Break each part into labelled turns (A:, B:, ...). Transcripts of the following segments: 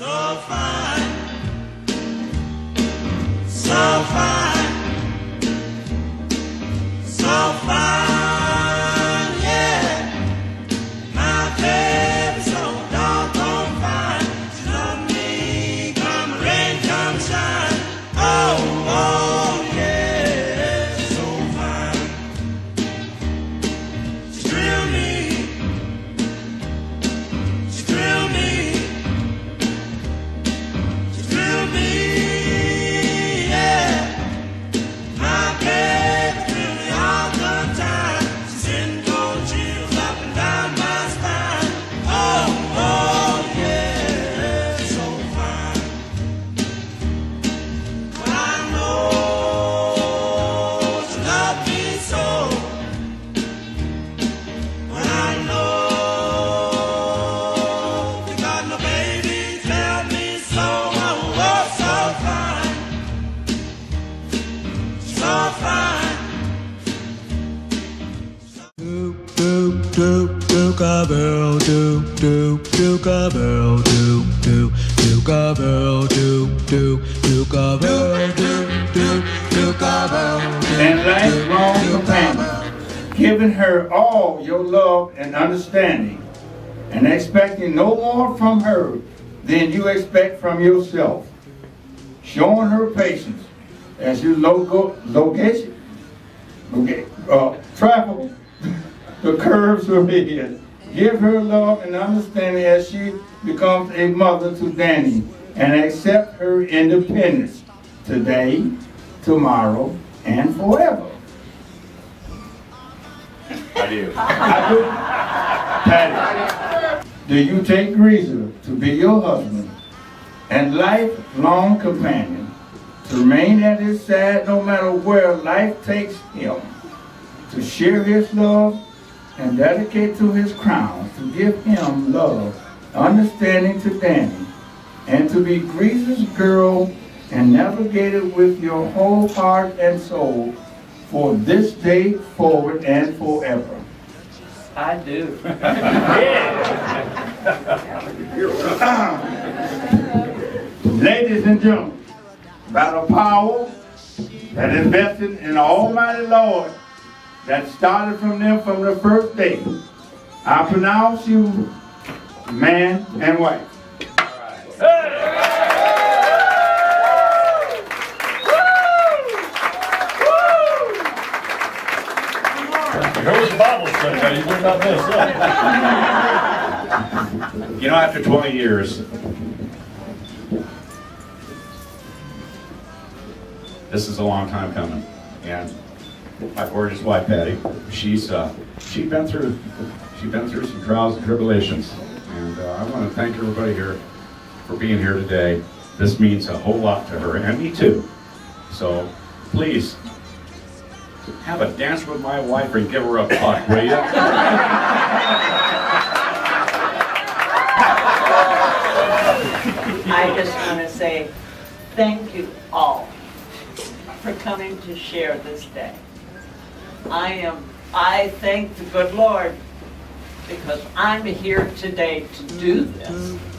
A: so far. And lifelong companion, giving her all your love and understanding, and expecting no more from her than you expect from yourself, showing her patience as you logo, locate, locate, uh, travel the curves of it. Give her love and understanding as she becomes a mother to Danny and accept her independence today, tomorrow, and forever.
B: I do.
A: I do. Patty, do you take Greaser to be your husband and lifelong companion, to remain at his side no matter where life takes him, to share his love and dedicate to his crown, to give him love, understanding to Danny, and to be Greaser's girl and navigate it with your whole heart and soul for this day forward and forever.
C: I do.
A: Ladies and gentlemen, by the power that is vested in the Almighty Lord that started from them from the first day, I pronounce you man and wife.
B: Here's the Bible study. You better not miss that. You know, after 20 years, this is a long time coming, and my gorgeous wife Patty, she's uh, she's been through she's been through some trials and tribulations, and uh, I want to thank everybody here for being here today. This means a whole lot to her and me too. So please have a dance with my wife and give her a puck, will you?
C: I just want to say thank you all for coming to share this day. I am, I thank the good Lord because I'm here today to do this.
D: Mm-hmm.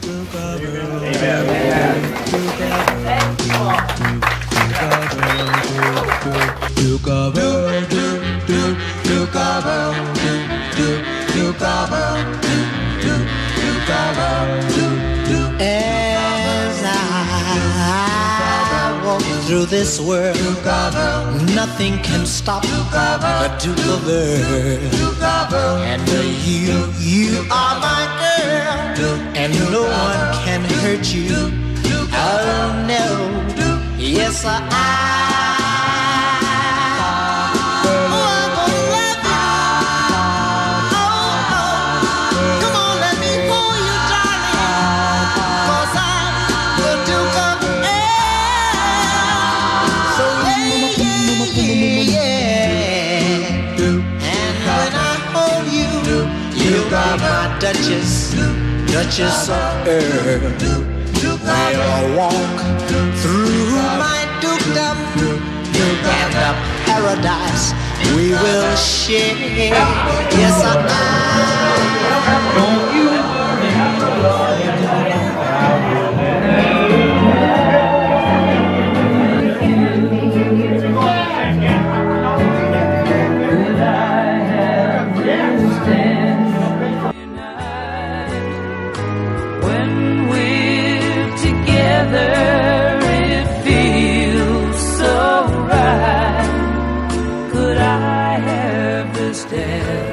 D: Thank through this world, nothing can stop the Duke of Earl. And you, you are my girl, and no one can hurt you. Oh no, yes I. Duchess, Duchess of Earl. We'll walk through my dukedom and the paradise we will share. Yes, I am.
E: Understand. For the